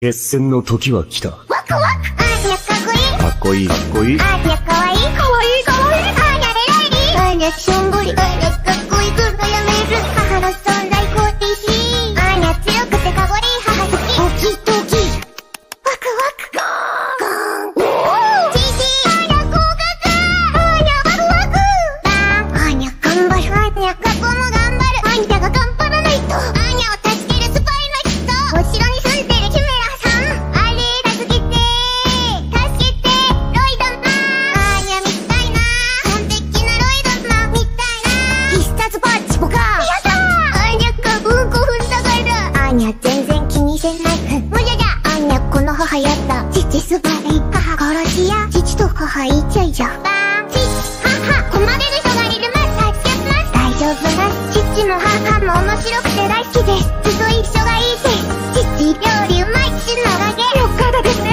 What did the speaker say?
決戦の時は来た。ワクワク。あーにゃかっこいい。かっこいい、かっこい。い。あーにゃかわいい。かわいい。かわいい。あーにゃレライリーあーにゃしょんぼりあーにゃかっこい。いずっとやめる母の然気にせない無邪じゃあんにゃこの母やった。父すばり母殺しや父と母イチャイチャバーン父母困れる人がいるマス助けます大丈夫な父も母も面白くて大好きです。ずっと一緒がいいです父料理うまい。し